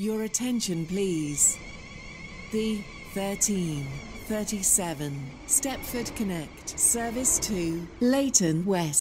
Your attention, please. The 1337 Stepford Connect service to Leighton West.